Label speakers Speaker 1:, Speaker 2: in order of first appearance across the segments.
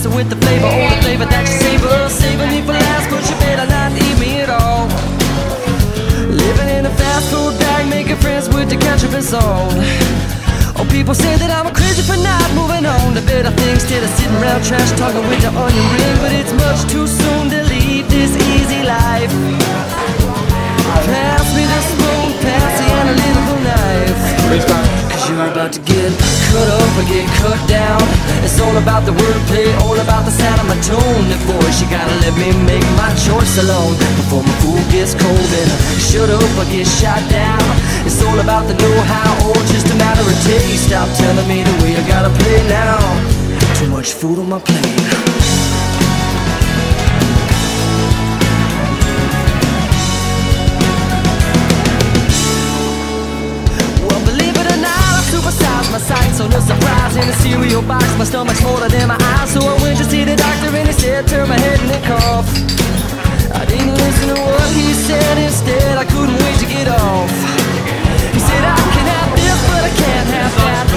Speaker 1: messing with the flavor, all the flavor that you savor. Saving me for last, but you better not eat me at all. Living in a fast food bag, making friends with the ketchup and salt. Oh, people say that I'm crazy for not moving on to better things instead of sitting around trash talking with the onion ring. But it's much too soon to About to get cut up or get cut down. It's all about the wordplay, all about the sound of my tone. And voice, you gotta let me make my choice alone. Before my food gets cold and shut up or get shot down. It's all about the know-how or just a matter of taste. Stop telling me the way I gotta play now. Too much food on my plate. Cereal box. My stomach's smaller than my eyes, so I went to see the doctor and he said, turn my head and cough. I didn't listen to what he said, instead I couldn't wait to get off. He said, I can have this, but I can't have that.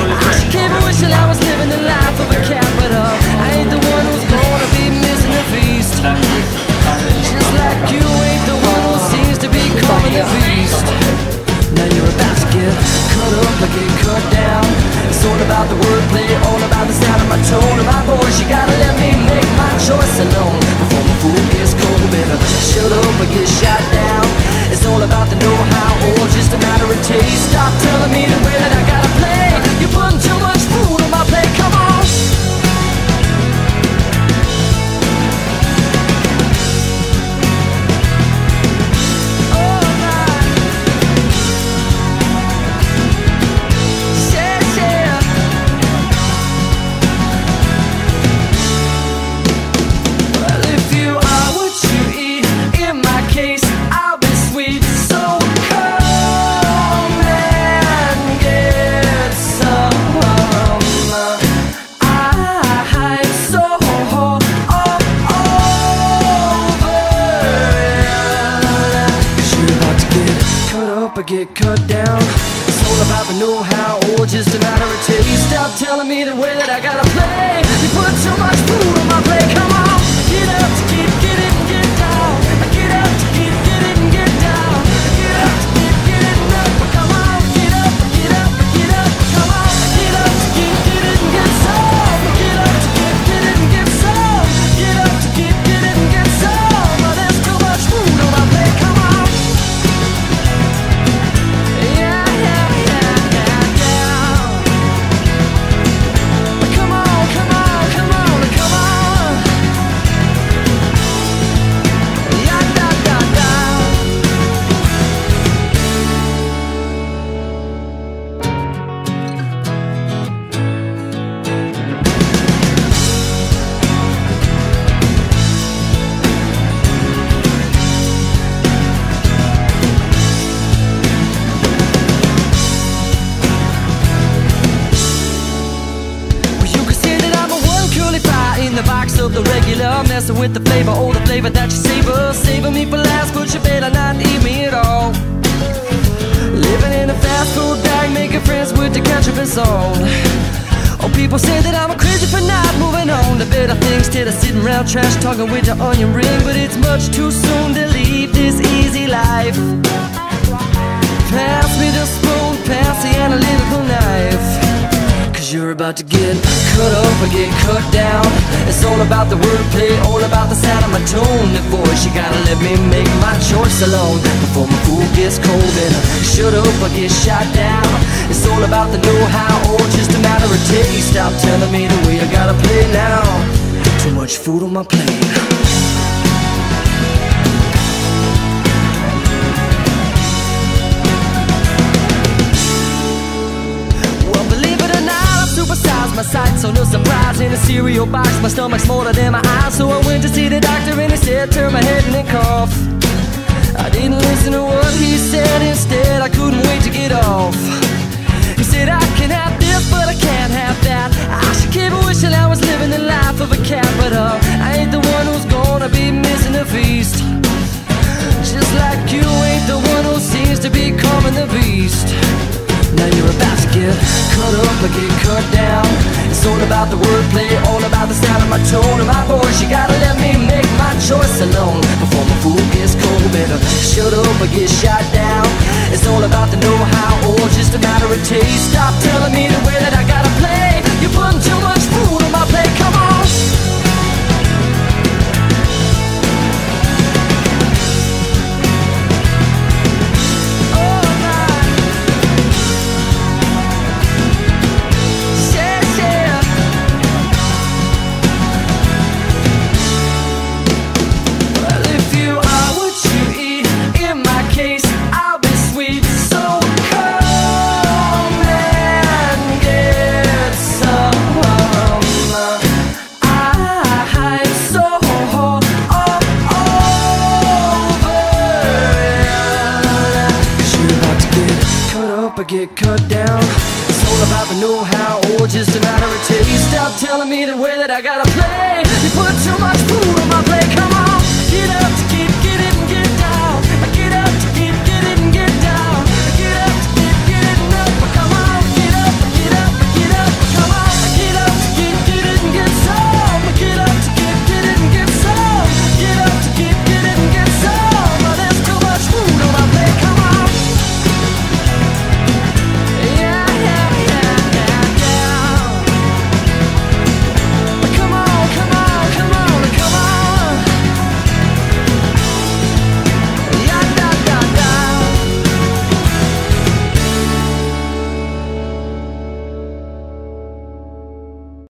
Speaker 1: Or get cut down. It's all about the know-how or just a matter of taste. Stop telling me the way that I gotta play. You put so much food on my plate. Regular, messing with the flavor, all the flavor that you savor. Saving me for last, but you better not eat me at all. Living in a fast food bag, making friends with the ketchup and salt. Oh, people say that I'm crazy for not moving on to better things instead of sitting around trash talking with the onion ring. But it's much too soon to leave this easy life. About to get cut up or get cut down. It's all about the wordplay, all about the sound of my tone and voice. You gotta let me make my choice alone before my food gets cold and I shut up or get shot down. It's all about the know-how or just a matter of taste. Stop telling me the way I gotta play now. Too much food on my plate. In a cereal box. My stomach's smaller than my eyes, so I went to see the doctor and he said, turn my head and then cough. I didn't listen to what he said, instead I couldn't wait to get off. He said, I can have this, but I can't have that. I should keep wishing I was living the life of a but uh, I ain't the one who's gonna be missing the feast. Just like you ain't the one who seems to be coming the beast. Now you're about to get cut up or get cut down. It's all about the wordplay, all about the sound of my tone and my voice. You gotta let me make my choice alone before my food gets cold. Better shut up or get shot down. It's all about the know-how or just a matter of taste. Stop telling me up or get cut down. It's all about the know-how or just a matter of taste. Stop telling me the way that I gotta play. You put too much food